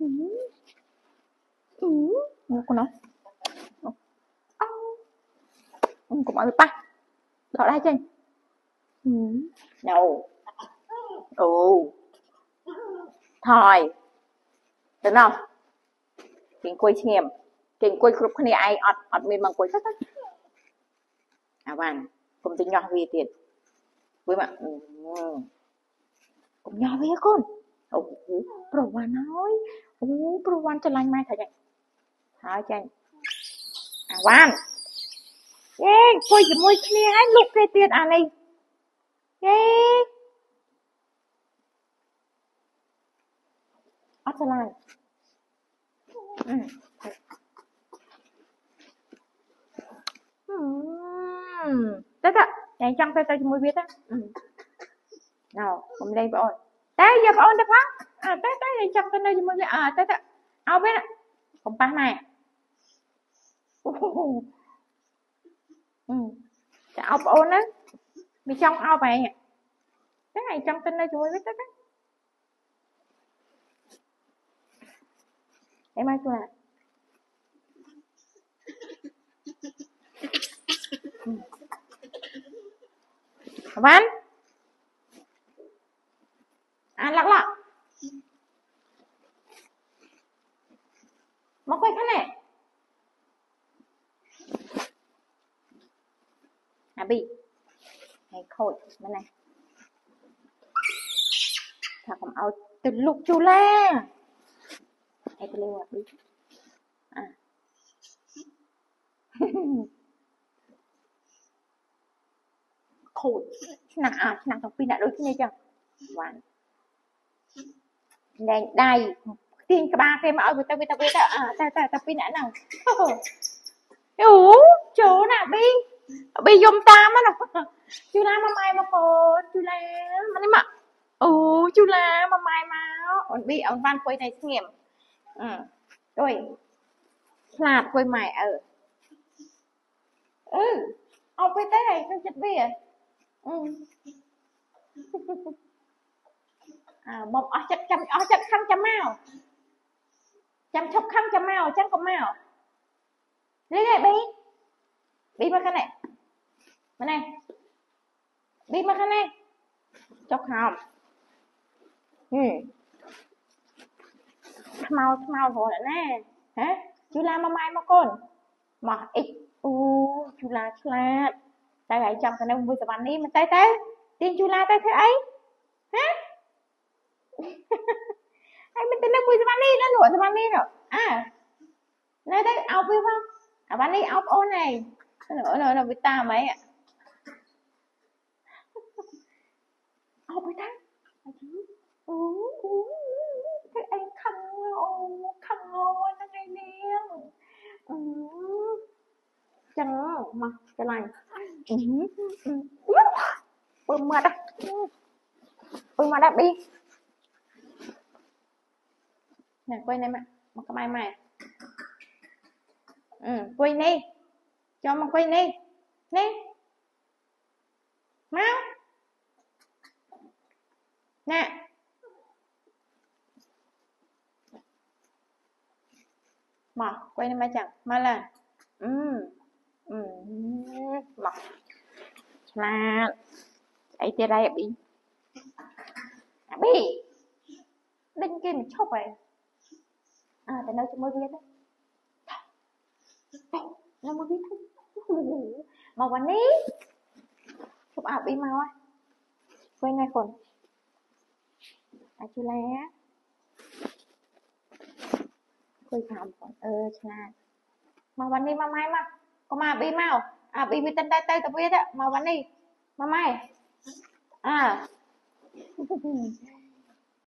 ừ ừ một con nó ừ cũng mọi người pa đó đây trên ừ đâu ừ thôi được không គេអង្គុយស្ងៀមគេអង្គុយគ្រប់គ្នាឯងអត់អត់មានមកអង្គុយទៅទៅ អាវ៉ាន់កុំទៅញោះវាទៀតវាមកកុំញោះវាកូនអូប្រវ៉ាន់ហើយអូប្រវ៉ាន់ច្រឡាញ់ម៉ែថាចាហើយចាញ់អាវ៉ាន់យេអង្គុយជាមួយគ្នាហើយលុកគេទៀតអានេះយេអត់ច្រឡាញ់អឺទៅទៅញ៉ៃចង់ទៅទៅជាមួយវាទៅណៅកុំលេងបងអូន តែយកបងអូនទៅផងអើតែតែញ៉ៃចង់ទៅនៅជាមួយវាអើតែទៅអោវាកុំប៉ះម៉ែអូអឺតែអោបងអូនទៅវាចង់អោបែងតែញ៉ៃចង់ទៅនៅជាមួយវាទៅទៅអីមកជួយវ៉ាន់ 먹고 있겠네. À bị. Hay khôi bên này. Thật không ao từ lục chú la. Hay tôi lưu à bị À. Khôi Nặng à, nặng thọc pin đã đối cái này chưa? Vâng Đây, đây ទាំងពីរដាក់ដូចគ្នាចឹងបានលែងដៃទាញក្បាលគេមកឲ្យវាទៅវាទៅវាទៅអើតែតែតែពីរអ្នកហ្នឹងអូចូលណាប៊ីប៊ីយំតាមណាជូឡាមកម៉ែមកកូនជូឡាមកនេះមកអូជូឡាមកម៉ែមកអូនប៊ីអូនបានពុយតែស្ងៀមអឺអុយឆ្លាតពុយម៉ែអើអឺអត់ទៅទេក្នុងចិត្តវាអឺអើមកអស់ចិត្តចាំអស់ចិត្តខឹងចាំមក ចាំឈប់ខឹងចាំមកអញ្ចឹងក៏មកលេងឯប៊ីប៊ីមកខាងនេះមកនេះប៊ីមកខាងនេះចុះខោមហឹមខ្មៅខ្មៅរហូតណាហ៎ជូឡាមកម៉ែមកកូនមកអ៊ីអូជូឡាឆ្លាតទៅហើយចង់ទៅនៅមួយសវណ្ណនេះមិនទៅទៅទាញជូឡាទៅធ្វើអីហ៎ Ay, meteme muy vani nó nổi vani rồi. À. Nói tới ốc biết không? À vani ốc ô này. Nữa nữa là bị ta mấy ạ. Ốc bị ta. Ừ, ừ. Thế anh khăn ngô, khăn ngô nó ngay điên. Ừ. Chẳng mà, cái này. Ừ. Ừ. Bơm mệt à. Bơm mệt à đi. nè quay này mà một cái mai mà ừ quay đi. Cho mà quay đi. Đi. Mau. Nè. Mà quay đi mà chẳng. Mà là ừ. Ừ. Mà là. Ấy tia đây, bị. Bị. Đinh kia mình chốc vậy អើតែនៅជាមួយវាទៅនៅមួយវាទៅមកវ៉ានីជប់អាបអ៊ីមកហើយវិញណាគុនអាចូឡាគួយតាមបងអឺឆ្លាតមកវ៉ានីមកម៉ែមកកុំអាបអ៊ីមកអាបអ៊ីវាទៅទៅទៅទៅវាទៅមកវ៉ានីមកម៉ែអើ